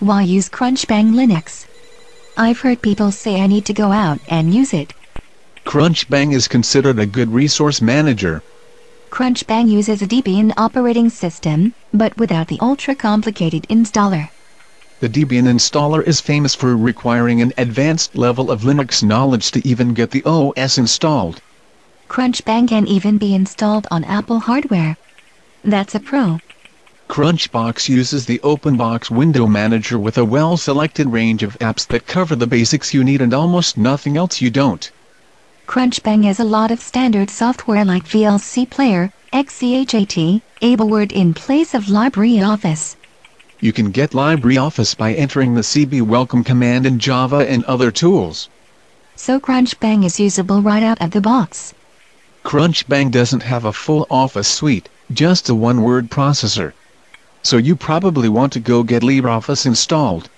Why use Crunchbang Linux? I've heard people say I need to go out and use it. Crunchbang is considered a good resource manager. Crunchbang uses a Debian operating system, but without the ultra-complicated installer. The Debian installer is famous for requiring an advanced level of Linux knowledge to even get the OS installed. Crunchbang can even be installed on Apple hardware. That's a pro. Crunchbox uses the OpenBox window manager with a well-selected range of apps that cover the basics you need and almost nothing else you don't. Crunchbang has a lot of standard software like VLC Player, XCHAT, AbiWord in place of LibreOffice. You can get LibreOffice by entering the CB welcome command in Java and other tools. So Crunchbang is usable right out of the box. Crunchbang doesn't have a full Office suite, just a one-word processor. So you probably want to go get LibreOffice installed.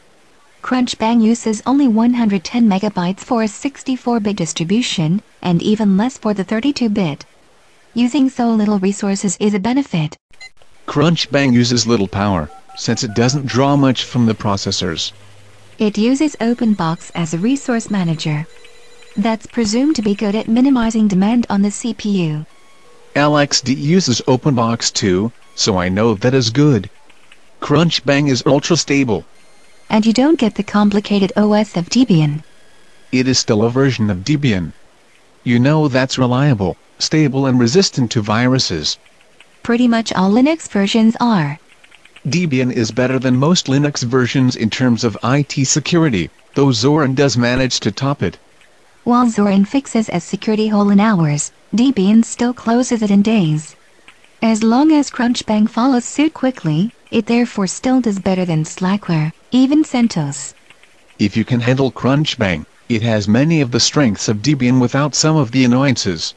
Crunchbang uses only 110 megabytes for a 64-bit distribution, and even less for the 32-bit. Using so little resources is a benefit. Crunchbang uses little power, since it doesn't draw much from the processors. It uses OpenBox as a resource manager. That's presumed to be good at minimizing demand on the CPU. LXDE uses OpenBox too, so I know that is good. Crunchbang is ultra stable. And you don't get the complicated OS of Debian. It is still a version of Debian. You know that's reliable, stable and resistant to viruses. Pretty much all Linux versions are. Debian is better than most Linux versions in terms of IT security, though Zorin does manage to top it. While Zorin fixes a security hole in hours, Debian still closes it in days. As long as Crunchbang follows suit quickly, it therefore still does better than Slackware, even CentOS. If you can handle Crunchbang, it has many of the strengths of Debian without some of the annoyances.